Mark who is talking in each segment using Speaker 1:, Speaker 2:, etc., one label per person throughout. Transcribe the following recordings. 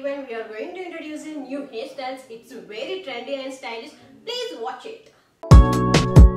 Speaker 1: everyone, we are going to introduce a new hairstyles. It's very trendy and stylish. Please watch it.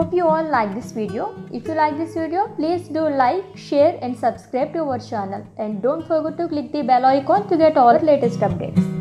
Speaker 2: Hope you all like this video. If you like this video, please do like, share and subscribe to our channel. And don't forget to click the bell icon to get all the latest updates.